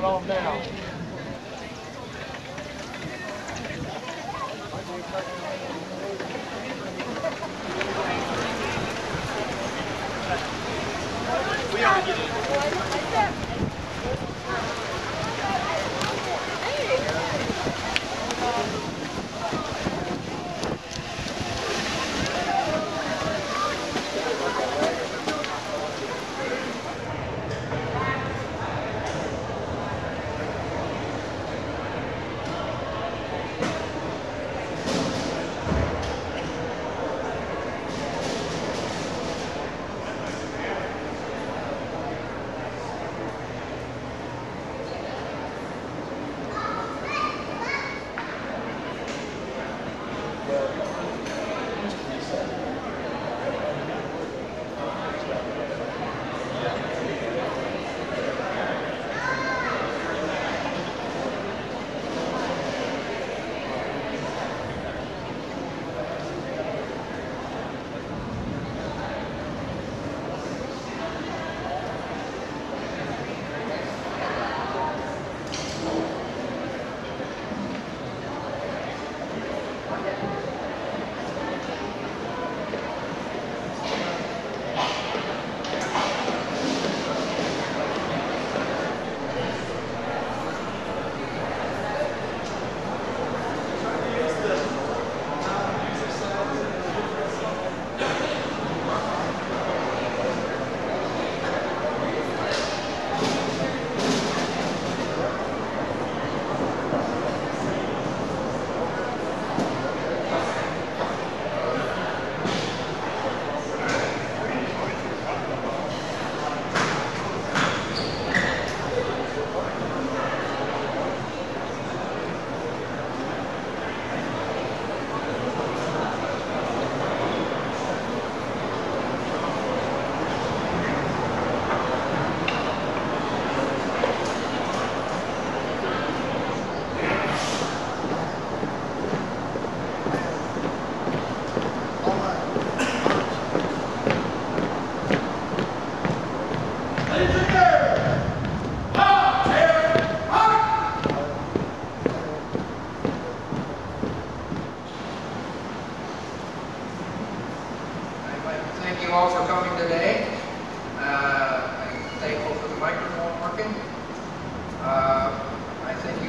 going on now.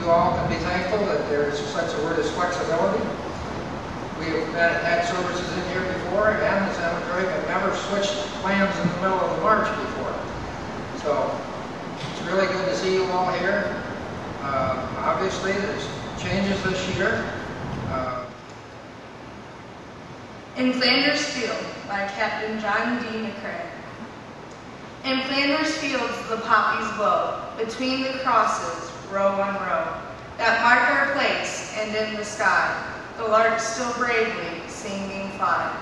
All can be thankful that there's such a word as flexibility. We have had, services in here before, and the cemetery have never switched plans in the middle of march before. So it's really good to see you all here. Uh, obviously, there's changes this year. Uh, In Flanders Field by Captain John D. McCrae. In Flanders fields the poppies blow, between the crosses, row on row, that mark our place, and in the sky, the larks still bravely singing fly,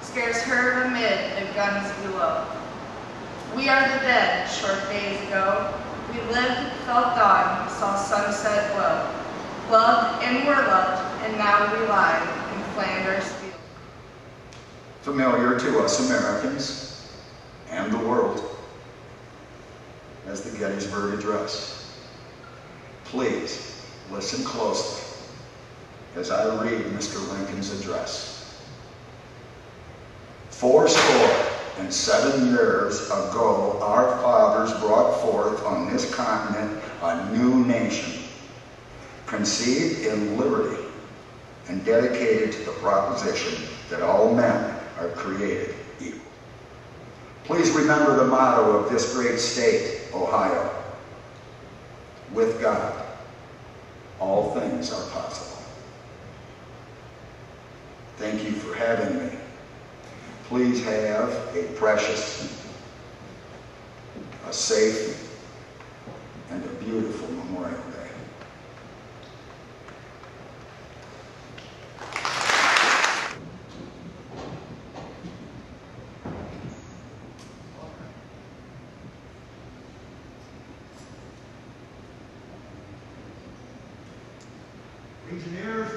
scarce heard amid the guns below. We are the dead, short days ago, we lived, felt dawn, saw sunset glow, loved and were loved, and now we lie in Flanders field. familiar to us Americans and the world as the Gettysburg Address. Please listen closely as I read Mr. Lincoln's address. Four score and seven years ago, our fathers brought forth on this continent a new nation, conceived in liberty and dedicated to the proposition that all men are created equal. Please remember the motto of this great state, Ohio. With God, all things are possible. Thank you for having me. Please have a precious, a safe, and a beautiful engineers,